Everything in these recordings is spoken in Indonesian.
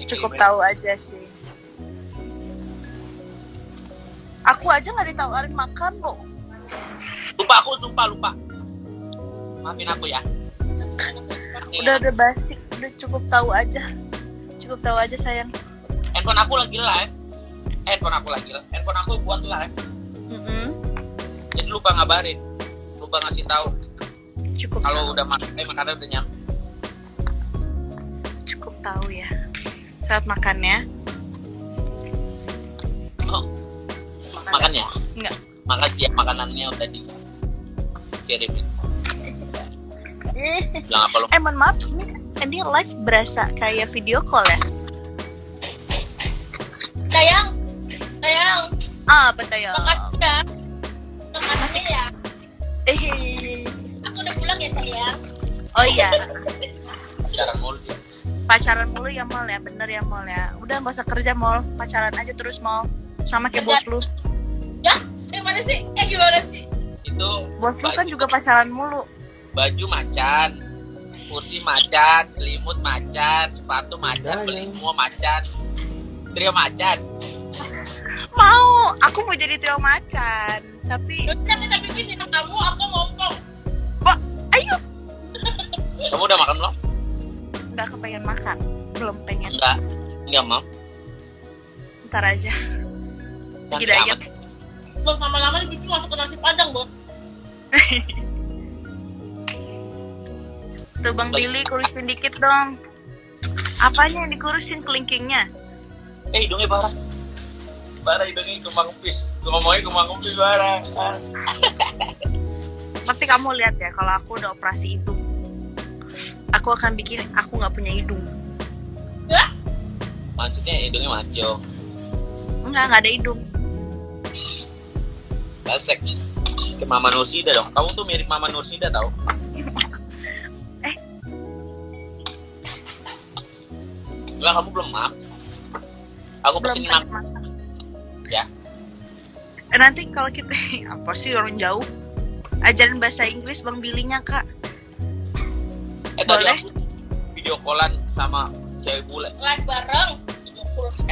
cukup tahu aja sih. Aku aja nggak ditawarin makan loh lupa aku sumpah lupa. Maafin aku ya. Udah udah basic udah cukup tahu aja. Cukup tahu aja sayang. Handphone aku lagi live. Handphone aku lagi handphone aku buat live. Mm-mm. jadi lupa ngabarin. Lupa ngasih tahu. Cukup kalau udah makan eh makanan udah nyampe. Cukup tahu ya saat makannya? Oh, makan ya? Enggak. Makan ya makanannya udah di kirimin jangan apa lu eh mohon maaf ini ini live berasa kayak video call ya? Sayang, sayang, ah betul ya makasih ya. Makasih ya. eh Aku udah pulang ya sayang. oh iya. Jarang mulu dia pacaran mulu ya mall ya. Bener ya mall ya. Udah nggak usah kerja mall pacaran aja terus mall sama kayak bos lu. Ya, gimana sih? Eh gimana sih? itu bos lu kan juga pacaran mulu. Baju macan kursi macan selimut macan sepatu macan beli semua macan. Trio macan. Mau. Aku mau jadi trio macan. Tapi kan bikin dengan kamu, enggak mam. Ntar aja. Cantik Tidak, iya. Bos lama-lama nih bikin masuk ke nasi padang, Bos. tuh bang Billy kurusin dikit dong. Apanya yang dikurusin kelingkingnya? Eh hidungnya parah parah hidungnya kembang kempis ngomongnya kembang kempis parah Ah. nanti kamu lihat ya kalau aku udah operasi hidung. Aku akan bikin aku nggak punya hidung? Maksudnya hidungnya maco. Enggak nggak ada hidung. Basek. Ke Mama Nursida dong. Kamu tuh mirip Mama Nursida tau? Eh. Enggak, kamu belum maaf aku belum makan. makan. Ya. Eh, nanti kalau kita apa sih orang jauh? Ajarin bahasa Inggris bang Billy-nya kak. Eh tadi Boleh. video callan sama cewek bule. Live bareng.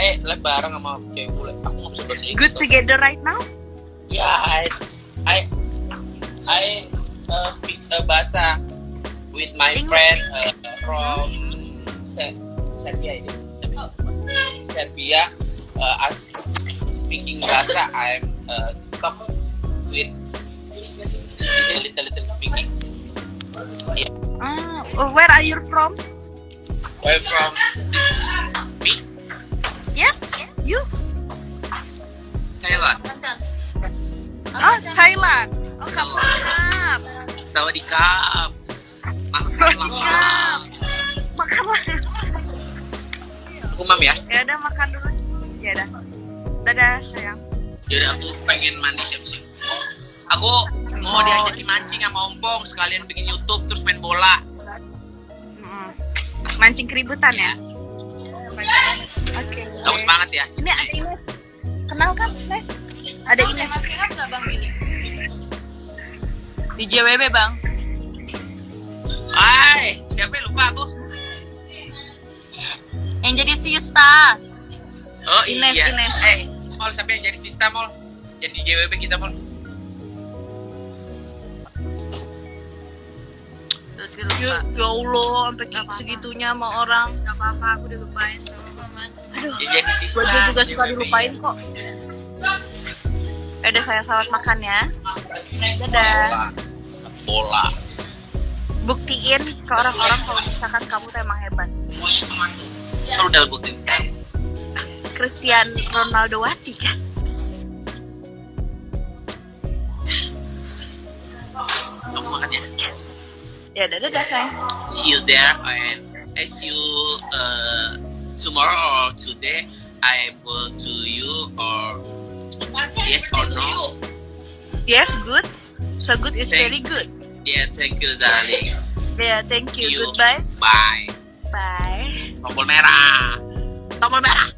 Eh live bareng sama cewek bule. Aku nggak bisa bahasa Inggris good together right now? Ya I I I uh, speak uh, bahasa with my English. friend uh, from Se- Serbia ini. Oh. Serbia uh, as speaking bahasa I'm uh, talk with little little, little speaking. Yeah. ah where are you from? Where from yes? You? Thailand. Oh Thailand. Oh maaf Sawadikap Sawadikap. makan lah Aku mam ya? Ya udah makan dulu. Ya udah. Dadah sayang. Jadi aku pengen mandi siap-siap. Aku mau Oh. diajakin mancing sama ompong sekalian bikin YouTube terus main bola. Mancing keributan ya oke Kamu semangat ya. ini ada Ines kenal kan Ines ada Ines Masih ingat nggak Bang Billy? Di JWB, Bang. Hai, siapa yang lupa aku? Yang jadi si Yusta. Oh Ines, iya. Ines. Eh, Mol siapa yang jadi sista Mol? Jadi JWP kita Mol. Terus gitu, ya, ya Allah sampai kayak segitunya sama orang. Gak apa-apa, aku dilupain sama Mama. aduh. Yang jadi gue juga suka dilupain kok. Ya udah saya selamat makan ya. Dadah. Bola. Buktiin ke orang-orang kalau misalkan kamu tuh emang hebat. Kalau udah buktiin. Kan? Christian Ronaldo Wati kan ya udah dadah sayang See you there and I see you uh, tomorrow or today. I go to you or Yes or no? yes good so good is Thank- very good yeah. Thank you, darling. ya thank you You. goodbye Bye. bye Tombol merah. tombol merah